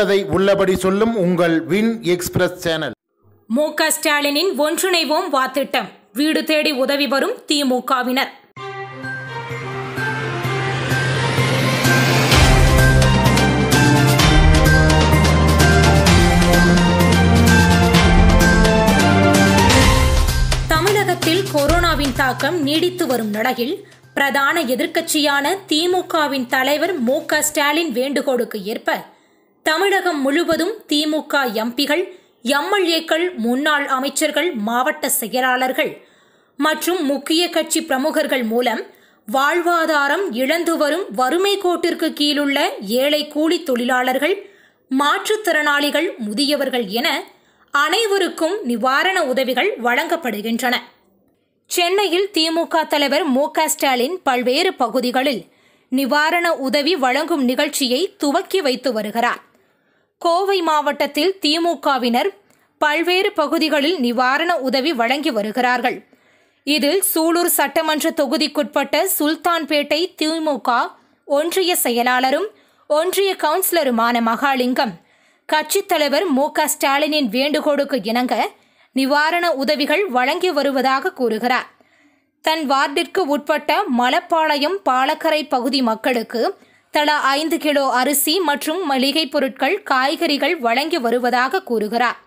உள்ளதை உள்ளபடி சொல்லும் உங்கள் வின் எக்ஸ்பிரஸ் சேனல். மு க ஸ்டாலினின் ஒன்றிணைவோம் வா திட்டம் வீடு தேடி உதவி வரும் திமுகவினர் தமிழகத்தில் கொரோனாவின் தாக்கம் நீடித்து வரும் நிலையில் பிரதான எதிர்க்கட்சியான திமுகவின் தலைவர் மு க ஸ்டாலின் வேண்டுகோளுக்கு ஏற்ப தமிழகம் முழுவதும் திமுக எம்பிகள் எம்எல்ஏக்கள் முன்னாள் அமைச்சர்கள் மாவட்ட செயலாளர்கள் மற்றும் முக்கிய கட்சி பிரமுகர்கள் மூலம் வாழ்வாதாரம் இழந்து வரும் வறுமை கோட்டிற்கு கீழுள்ள ஏழை கூலி தொழிலாளர்கள் மாற்றுத்திறனாளிகள் முதியவர்கள் என அனைவருக்கும் நிவாரண உதவிகள் வழங்கப்படுகின்றன. சென்னையில் திமுக தலைவர் மு க ஸ்டாலின் பல்வேறு பகுதிகளில் நிவாரண உதவி வழங்கும் நிகழ்ச்சியை துவக்கி வைத்து வருகிறார். கோவை மாவட்டத்தில் திமுகவினர் பல்வேறு பகுதிகளில் நிவாரண உதவி வழங்கி வருகிறார்கள். இதில் சூலூர் சட்டமன்ற தொகுதிக்குட்பட்ட சுல்தான்பேட்டை திமுக ஒன்றிய செயலாளரும் ஒன்றிய கவுன்சிலருமான மகாலிங்கம் கட்சித் தலைவர் மு க ஸ்டாலினின் வேண்டுகோளுக்கு இணங்க நிவாரண உதவிகள் வழங்கி வருவதாக கூறுகிறார். தன் வார்டிற்கு உட்பட்ட மலப்பாளையம் பாலக்கரை பகுதி மக்களுக்கு தலா ஐந்து கிலோ அரிசி மற்றும் மளிகைப் பொருட்கள் காய்கறிகள் வழங்கி வருவதாக கூறுகிறார்.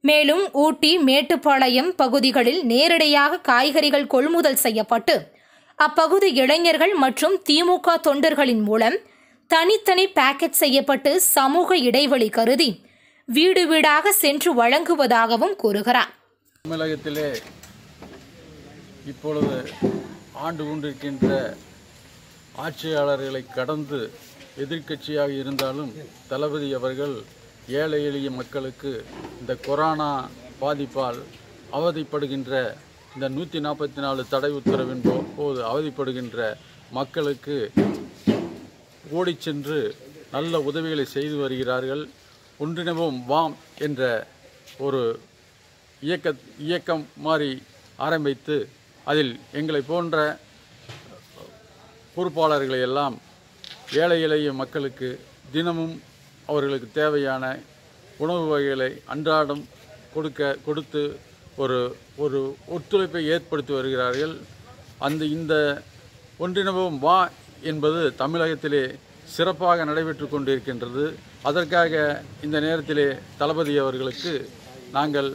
மேலும் ஊட்டி மேட்டுப்பாளையம் பகுதிகளில் நேரடியாக காய்கறிகள் கொள்முதல் செய்யப்பட்டு அப்பகுதி இளைஞர்கள் மற்றும் திமுக தொண்டர்களின் மூலம் தனித்தனி பேக்கெட் செய்யப்பட்டு சமூக இடைவெளி கருதி வீடு வீடாக சென்று வழங்குவதாகவும் கூறுகிறார். தமிழகத்திலே இப்பொழுது ஆண்டு கொண்டிருக்கின்ற ஆட்சியாளர்களை கடந்து எதிர்க்கட்சியாக இருந்தாலும் தளபதி அவர்கள் ஏழை எளிய மக்களுக்கு இந்த கொரோனா பாதிப்பால் அவதிப்படுகின்ற இந்த நூற்றி நாற்பத்தி நாலு தடை உத்தரவின் போது அவதிப்படுகின்ற மக்களுக்கு ஓடி சென்று நல்ல உதவிகளை செய்து வருகிறார்கள். ஒன்றினவும் வாம் என்ற ஒரு இயக்க இயக்கம் மாதிரி ஆரம்பித்து அதில் எங்களை போன்ற பொறுப்பாளர்களை எல்லாம் ஏழை எளிய மக்களுக்கு தினமும் அவர்களுக்கு தேவையான உணவு வகைகளை அன்றாடம் கொடுக்க கொடுத்து ஒரு ஒரு ஒத்துழைப்பை ஏற்படுத்தி வருகிறார்கள். அந்த இந்த ஒன்றிணைவோம் வா என்பது தமிழகத்திலே சிறப்பாக நடைபெற்று கொண்டிருக்கின்றது. அதற்காக இந்த நேரத்திலே தளபதி அவர்களுக்கு நாங்கள்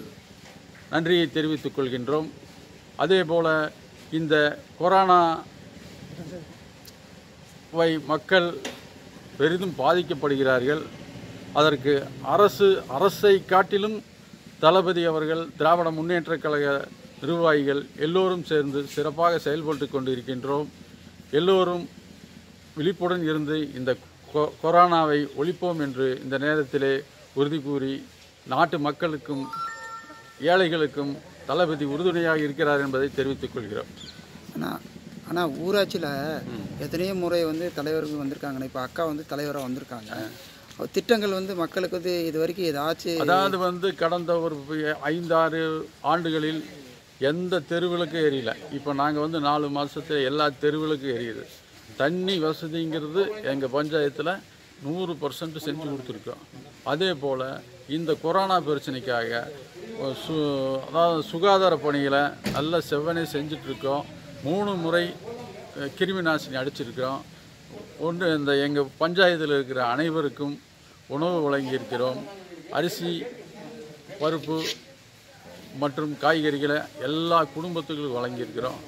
நன்றியை தெரிவித்துக் கொள்கின்றோம். அதேபோல இந்த கொரோனா வை மக்கள் பெரிதும் பாதிக்கப்படுகிறார்கள். அதற்கு அரசு அரசை காட்டிலும் தளபதி அவர்கள் திராவிட முன்னேற்றக் கழக நிர்வாகிகள் எல்லோரும் சேர்ந்து சிறப்பாக செயல்பட்டு கொண்டிருக்கின்றோம். எல்லோரும் விழிப்புடன் இருந்து இந்த கொ- கொரோனாவை ஒழிப்போம் என்று இந்த நேரத்திலே உறுதி கூறி நாட்டு மக்களுக்கும் ஏழைகளுக்கும் தளபதி உறுதுணையாக இருக்கிறார் என்பதை தெரிவித்துக் கொள்கிறோம். ஆனால் ஆனால் ஊராட்சியில் எத்தனையோ முறை வந்து தலைவர்கள் வந்திருக்காங்கண்ணே. இப்போ அக்கா வந்து தலைவராக வந்திருக்காங்க. திட்டங்கள் வந்து மக்களுக்கு வந்து இது வரைக்கும் ஏதாச்சும் அதாவது வந்து கடந்த ஒரு ஐந்தாறு ஆண்டுகளில் எந்த தெருவிளக்கும் எரியல இப்போ நாங்கள் வந்து நாலு மாதத்துல எல்லா தெருவிளக்கும் எரியுது தண்ணி வசதிங்கிறது எங்கள் பஞ்சாயத்தில் நூறு பர்சன்ட் செஞ்சு கொடுத்துருக்கோம். அதே போல் இந்த கொரோனா பிரச்சனைக்காக சு அதாவது சுகாதார பணிகளை நல்ல செவ்வனே செஞ்சிட்ருக்கோம் மூணு முறை கிருமி நாசினி அடிச்சிருக்கிறோம். ஒன்று இந்த எங்கள் பஞ்சாயத்தில் இருக்கிற அனைவருக்கும் உணவு வழங்கியிருக்கிறோம். அரிசி பருப்பு மற்றும் காய்கறிகளை எல்லா குடும்பத்துக்கும் வழங்கியிருக்கிறோம்.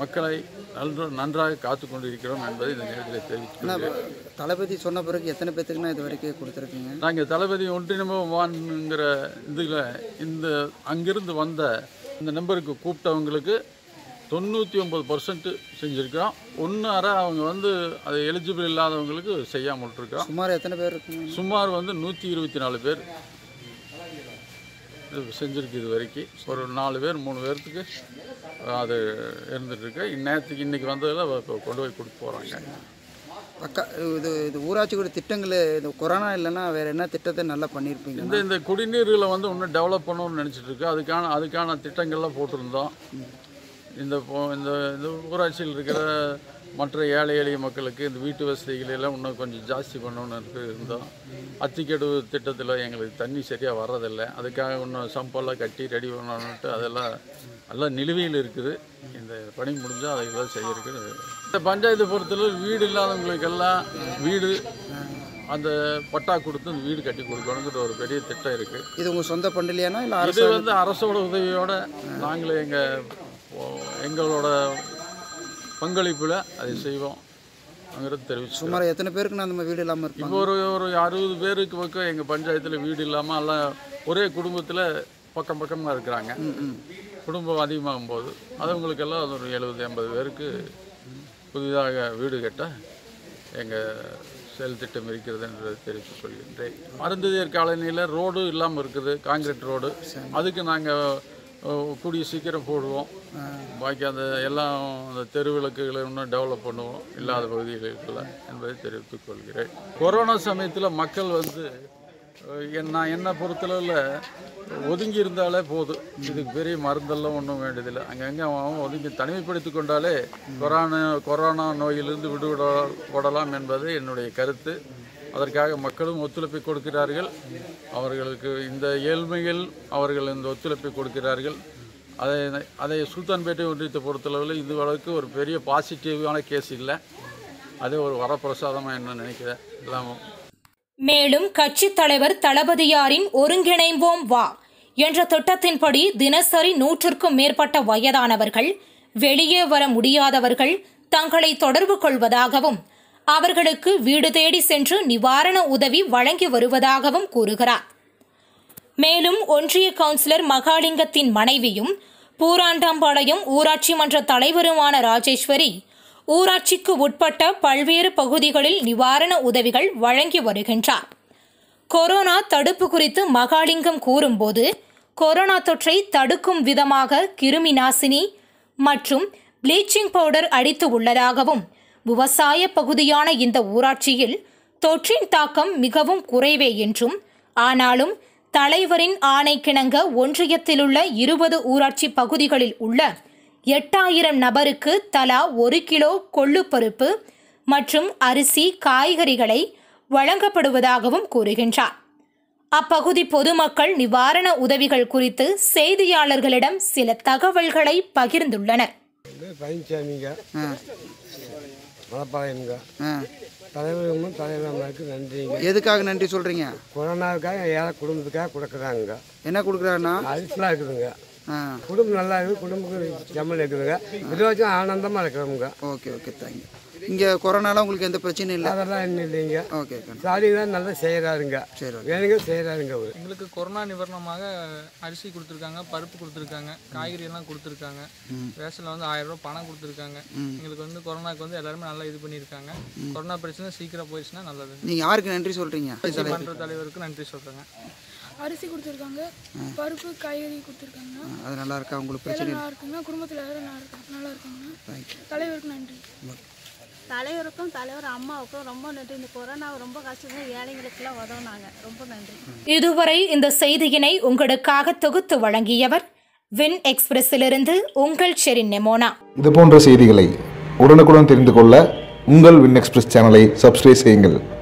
மக்களை நன்று நன்றாக காத்து கொண்டிருக்கிறோம் என்பதை இந்த நேரத்தில் தெரிவித்துள்ளேன் தளபதி சொன்ன பிறகு எத்தனை பேத்துக்குன்னா இது வரைக்கும் கொடுத்துருக்கீங்க? நாங்கள் தளபதி ஒன்றிணைமோவான்ங்கிற இதில் இந்த அங்கிருந்து வந்த இந்த நம்பருக்கு கூப்பிட்டவங்களுக்கு தொண்ணூற்றி ஒம்பது பர்சன்ட் செஞ்சுருக்கிறோம். ஒன்று அரை அவங்க வந்து அது எலிஜிபிள் இல்லாதவங்களுக்கு செய்யாமல் விட்டுருக்கோம் சுமார் எத்தனை பேர் இருக்குங்க? சுமார் வந்து நூற்றி இருபத்தி நாலு பேர் இது செஞ்சுருக்கு இது வரைக்கும். ஒரு நாலு பேர் மூணு பேர்த்துக்கு அது இருந்துகிட்ருக்கு இந்நேரத்துக்கு இன்றைக்கி வந்ததில் இப்போ கொண்டு போய் கொடுக்க போகிறாங்க அக்கா இது இது ஊராட்சி கூட திட்டங்கள் இந்த கொரோனா இல்லைன்னா வேறு என்ன திட்டத்தை நல்லா பண்ணியிருப்பீங்க இந்த இந்த குடிநீர்களை வந்து இன்னும் டெவலப் பண்ணணும்னு நினச்சிட்டு இருக்கு. அதுக்கான அதுக்கான திட்டங்கள்லாம் போட்டிருந்தோம். இந்த இந்த இந்த ஊராட்சியில் இருக்கிற மற்ற ஏழை எளிய மக்களுக்கு இந்த வீட்டு வசதிகளை எல்லாம் இன்னும் கொஞ்சம் ஜாஸ்தி பண்ணணும்னு இருந்தோம் அத்திக்கடு திட்டத்தில் எங்களுக்கு தண்ணி சரியாக வர்றதில்லை. அதுக்காக இன்னும் சம்பெல்லாம் கட்டி ரெடி பண்ணணுன்ட்டு அதெல்லாம் எல்லாம் நிலுவையில் இருக்குது. இந்த பணி முடிஞ்சால் அதையெல்லாம் செய்யறதுக்கு இந்த பஞ்சாயத்து பொறுத்தளவு வீடு இல்லாதவங்களுக்கெல்லாம் வீடு அந்த பட்டா கொடுத்து அந்த வீடு கட்டி கொடுக்கணுங்கிற ஒரு பெரிய திட்டம் இருக்குது இது உங்கள் சொந்த பண்டிலையானா இல்லை இது அரசு வந்து அரசோட உதவியோட நாங்களே எங்கள் எங்களோட பங்களிப்பில் அதை செய்வோம் அங்கிறது தெரிவிச்சு சுமார் எத்தனை பேருக்கு நான் நம்ம வீடு இல்லாமல் இப்போ இருப்பாங்க ஒரு ஒரு அறுபது பேருக்கு பக்கம் எங்கள் பஞ்சாயத்தில் வீடு இல்லாமல் எல்லாம் ஒரே குடும்பத்தில் பக்கம் பக்கமாக இருக்கிறாங்க. குடும்பம் அதிகமாகும் போது அதுங்களுக்கெல்லாம் அது ஒரு எழுபது எண்பது பேருக்கு புதிதாக வீடு கட்ட எங்கள் செயல் திட்டம் இருக்கிறது என்று தெரிவித்துக் கொள்கின்றேன். மருந்ததியர் காலனியில் ரோடு இல்லாமல் இருக்குது காங்கிரீட் ரோடு. அதுக்கு நாங்கள் கூடிய சீக்கிரம் போடுவோம். பாக்கி அந்த எல்லாம் அந்த தெருவிளக்குகளை இன்னும் டெவலப் பண்ணுவோம். இல்லாத பகுதிகளுக்கெல்லாம் என்பதை தெரிவித்துக் கொள்கிறேன். கொரோனா சமயத்தில் மக்கள் வந்து நான் என்ன பொறுத்தளவில் ஒதுங்கி இருந்தாலே போதும். இதுக்கு பெரிய மருந்தெல்லாம் ஒன்றும் வேண்டியதில்லை. அங்கங்கே அவன் ஒதுங்கி தனிமைப்படுத்தி கொண்டாலே கொரோனா கொரோனா நோயிலிருந்து விடுவிட விடலாம் என்பது என்னுடைய கருத்து. அதற்காக மக்களும் ஒத்துழைப்பை கொடுக்கிறார்கள். அவர்களுக்கு இந்த ஏழ்மையில் அவர்கள் இந்த ஒத்துழைப்பை கொடுக்கிறார்கள். அதை அதை சுல்தான்பேட்டை ஒன்றியத்தை பொறுத்தளவில் இது அளவுக்கு ஒரு பெரிய பாசிட்டிவான கேஸ் இல்லை. அதே ஒரு வரப்பிரசாதமாக என்ன நினைக்கிறேன். எல்லாமும் மேலும் கட்சித் தலைவர் தளபதியாரின் ஒருங்கிணைவோம் வா என்ற திட்டத்தின்படி தினசரி நூற்றுக்கும் மேற்பட்ட வயதானவர்கள் வெளியே வர முடியாதவர்கள் தங்களை தொடர்பு கொள்வதாகவும் அவர்களுக்கு வீடு தேடி சென்று நிவாரண உதவி வழங்கி வருவதாகவும் கூறுகிறார். மேலும் ஒன்றிய கவுன்சிலர் மகாலிங்கத்தின் மனைவியும் பூராண்டாம்பாளையம் ஊராட்சி மன்ற தலைவருமான ராஜேஸ்வரி ஊராட்சிக்கு உட்பட்ட பல்வேறு பகுதிகளில் நிவாரண உதவிகள் வழங்கி வருகின்றார். கொரோனா தடுப்பு குறித்து மகாலிங்கம் கூறும்போது கொரோனா தொற்றை தடுக்கும் விதமாக கிருமி நாசினி மற்றும் ப்ளீச்சிங் பவுடர் அடித்து உள்ளதாகவும் விவசாய பகுதியான இந்த ஊராட்சியில் தொற்றின் தாக்கம் மிகவும் குறைவே என்றும் ஆனாலும் தலைவரின் ஆணைக்கிணங்க ஒன்றியத்திலுள்ள இருபது ஊராட்சி பகுதிகளில் உள்ள எட்டாயிரம் நபருக்கு தலா ஒரு கிலோ கொள்ளுப்பருப்பு மற்றும் அரிசி காய்கறிகளை வழங்கப்படுவதாகவும் கூறுகின்றார். அப்பகுதி பொதுமக்கள் நிவாரண உதவிகள் குறித்து செய்தியாளர்களிடம் சில தகவல்களை பகிர்ந்துள்ளனர். மலைப்பாளையம்ங்க ஆ. தலைவர்களும் தலைவர்களுக்கு நன்றிங்க. எதுக்காக நன்றி சொல்கிறீங்க கொரோனாவுக்காக ஏழை குடும்பத்துக்காக கொடுக்குறாங்க. என்ன கொடுக்குறாருன்னா அரிசிலாம் இருக்குதுங்க. குடும்பம் நல்லா இருக்குது குடும்பத்துக்கு ஜம்மல் இருக்குதுங்க. இதுவாச்சும் ஆனந்தமாக இருக்கிறோமுங்க ஓகே ஓகே தேங்க்யூ. இங்கே கொரோனால உங்களுக்கு எந்த பிரச்சனையும் இல்லை? அதெல்லாம் இல்லைங்க. ஓகே ஓகே ஸ்டாலின் தான் நல்லா செய்கிறாருங்க சரி வேணுங்க செய்கிறாருங்க அவர். எங்களுக்கு கொரோனா நிவாரணமாக அரிசி கொடுத்துருக்காங்க பருப்பு கொடுத்துருக்காங்க காய்கறி எல்லாம் கொடுத்துருக்காங்க. ரேஷனில் வந்து ஆயிரம் ரூபாய் பணம் கொடுத்துருக்காங்க. எங்களுக்கு வந்து கொரோனாக்கு வந்து எல்லாருமே நல்லா இது பண்ணியிருக்காங்க. கொரோனா பிரச்சனை சீக்கிரம் போயிடுச்சுன்னா நல்லது. நீங்கள் யாருக்கு நன்றி சொல்கிறீங்க மன்ற தலைவருக்கு நன்றி சொல்கிறேங்க அரிசி கொடுத்துருக்காங்க பருப்பு காய்கறி கொடுத்துருக்காங்க. அது நல்லா இருக்கா? உங்களுக்கு பிரச்சனை நல்லா இருக்குங்க. குடும்பத்தில் எல்லாரும் நல்லா இருக்காங்க. நல்லா இருக்காங்க. தலைவருக்கு நன்றி. தலைவருக்கும் தலைவர் அம்மாவுக்கும் ரொம்ப நன்றி. இந்த கொரோனாவை ரொம்ப கஷ்டம் ஏழைங்களுக்கெல்லாம் உதவுனாங்க. ரொம்ப நன்றி. இதுவரை இந்த செய்தியினை உங்களுக்காக தொகுத்து வழங்கியவர் வின் எக்ஸ்பிரஸிலிருந்து உங்கள் ஷெரின் நெமோனா. இது போன்ற செய்திகளை உடனுக்குடன் தெரிந்து கொள்ள உங்கள் வின் எக்ஸ்பிரஸ் சேனலை சப்ஸ்கிரைப் செய்யுங்கள்.